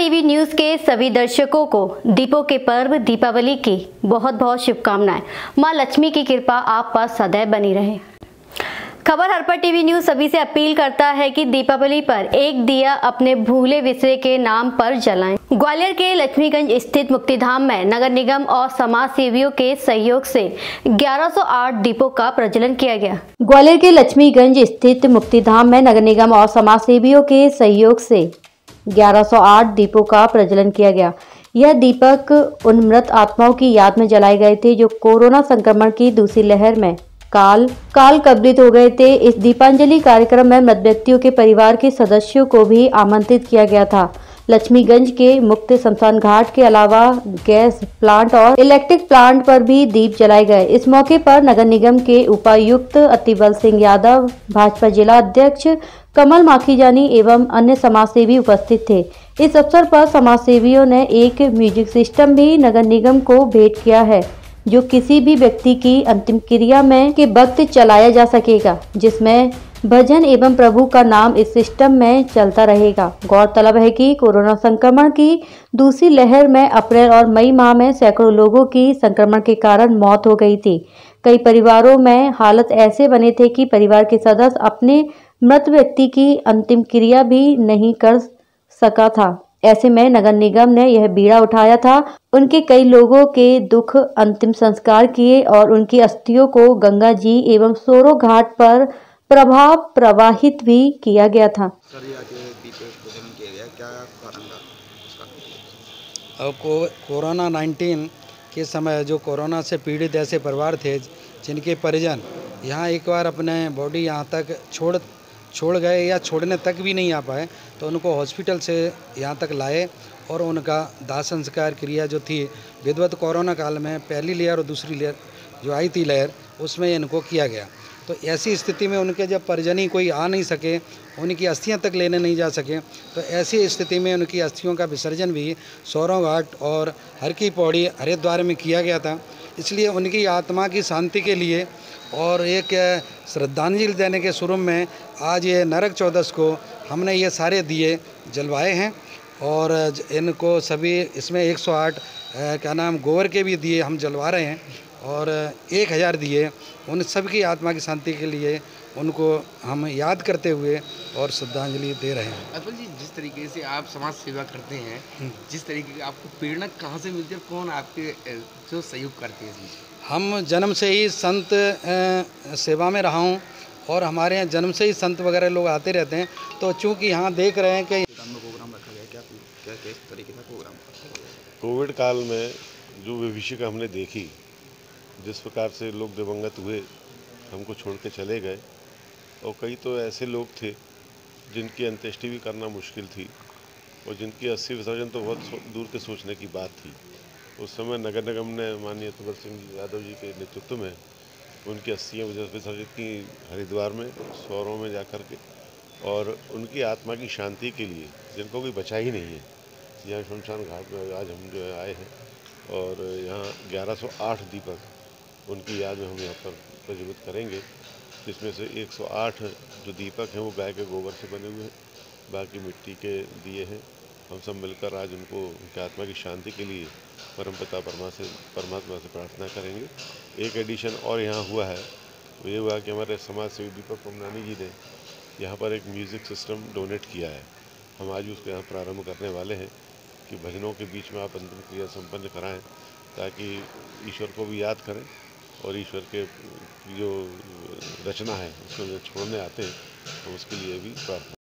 TV news के सभी दर्शकों को दीपों के पर्व, दीपावली की बहुत बहुत शुभकामनाएँ। माँ लक्ष्मी की कृपा आप पर सदैव बनी रहे। खबर हरपर टीवी न्यूज़ सभी से अपील करता है कि दीपावली पर एक दिया अपने भूले विसरे के नाम पर जलाएँ। ग्वालियर के लक्ष्मीगंज स्थित मुक्तिधाम में नगर निगम और समाज सेवियों के सहयोग से 1108 दीपों का प्रज्वलन किया गया। ग्वालियर के लक्ष्मीगंज स्थित मुक्तिधाम में नगर निगम और समाज सेवियों के सहयोग से 1108 दीपों का प्रज्वलन किया गया। यह दीपक उन मृत आत्माओं की याद में जलाए गए थे जो कोरोना संक्रमण की दूसरी लहर में काल काल कब्रित हो गए थे। इस दीपांजलि कार्यक्रम में मृत व्यक्तियों के परिवार के सदस्यों को भी आमंत्रित किया गया था। लक्ष्मीगंज के मुक्त शमशान घाट के अलावा गैस प्लांट और इलेक्ट्रिक प्लांट पर भी दीप जलाए गए। इस मौके पर नगर निगम के उपायुक्त अतिबल सिंह यादव, भाजपा जिला अध्यक्ष कमल माखीजानी एवं अन्य समाजसेवी उपस्थित थे। इस अवसर पर समाजसेवियों ने एक म्यूज़िक सिस्टम भी नगर निगम को भेंट किया है, जो किसी भी व्यक्ति की अंतिम क्रिया में के वक्त चलाया जा सकेगा, जिसमें भजन एवं प्रभु का नाम इस सिस्टम में चलता रहेगा। गौरतलब है कि कोरोना संक्रमण की दूसरी लहर में अप्रैल और मई माह में सैकड़ों लोगों की संक्रमण के कारण मौत हो गई थी। कई परिवारों में हालत ऐसे बने थे कि परिवार के सदस्य अपने मृत व्यक्ति की अंतिम क्रिया भी नहीं कर सका था। ऐसे में नगर निगम ने यह बीड़ा उठाया था। उनके कई लोगों के दुख अंतिम संस्कार किए और उनकी अस्थियों को गंगा जी एवं सोरो घाट पर प्रभाव प्रवाहित भी किया गया था। कोरोना 19 के समय जो कोरोना से पीड़ित ऐसे परिवार थे जिनके परिजन यहाँ एक बार अपने बॉडी यहाँ तक छोड़ छोड़ गए या छोड़ने तक भी नहीं आ पाए तो उनको हॉस्पिटल से यहाँ तक लाए और उनका दाह संस्कार क्रिया जो थी विधवत कोरोना काल में पहली लेयर और दूसरी लेयर जो आई थी लहर उसमें इनको किया गया। तो ऐसी स्थिति में उनके जब परिजनी कोई आ नहीं सके, उनकी अस्थियाँ तक लेने नहीं जा सके तो ऐसी स्थिति में उनकी अस्थियों का विसर्जन भी सौरों घाट और हर की पौड़ी हरिद्वार में किया गया था। इसलिए उनकी आत्मा की शांति के लिए और एक श्रद्धांजलि देने के शुरू में आज ये नरक चौदस को हमने ये सारे दिए जलवाए हैं और इनको सभी इसमें 108 क्या नाम, गोबर के भी दिए हम जलवा रहे हैं। और एक हज़ार दिए उन सबकी आत्मा की शांति के लिए उनको हम याद करते हुए और श्रद्धांजलि दे रहे हैं। अतुल जी जिस तरीके से आप समाज सेवा करते हैं जिस तरीके की आपको प्रेरणा कहाँ से मिलती है कौन आपके जो सहयोग करते हैं हम जन्म से ही संत सेवा में रहा हूँ और हमारे यहाँ जन्म से ही संत वगैरह लोग आते रहते हैं। तो चूँकि यहाँ देख रहे हैं कि प्रोग्राम रखा गया क्या क्या किस तरीके का प्रोग्राम कोविड काल में जो विभीषिका हमने देखी जिस प्रकार से लोग दिवंगत हुए, हमको छोड़ के चले गए। और कई तो ऐसे लोग थे, जिनकी अंत्येष्टि भी करना मुश्किल थी और जिनकी अस्थि विसर्जन तो बहुत दूर के सोचने की बात थी। उस समय नगर निगम ने माननीय तुबर सिंह यादव जी के नेतृत्व में उनकी अस्थियाँ विसर्जित की हरिद्वार में, सौरों में जा कर के और उनकी आत्मा की शांति के लिए, जिनको कोई बचा ही नहीं है। यहाँ शमशान घाट में आज हम जो है आए हैं और यहाँ 1108 दीपक उनकी याद में हम यहाँ पर प्रज्वलित करेंगे, जिसमें से 108 जो दीपक हैं, वो गाय के गोबर से बने हुए हैं। बाकी मिट्टी के दिए हैं। हम सब मिलकर आज उनको उनके आत्मा की शांति के लिए परम परमपिता परमा से, परमात्मा से प्रार्थना करेंगे। एक एडिशन और यहाँ हुआ है। वो ये हुआ कि हमारे समाज सेवी दीपक पमनानी जी ने यहाँ पर एक म्यूज़िक सिस्टम डोनेट किया है। हम आज उसको यहाँ प्रारंभ करने वाले हैं कि भजनों के बीच में आप अंतिम क्रिया संपन्न कराएँ, ताकि ईश्वर को भी याद करें। और ईश्वर के, जो रचना है, उसको जो छोड़ने आते हैं तो उसके लिए भी प्रार्थना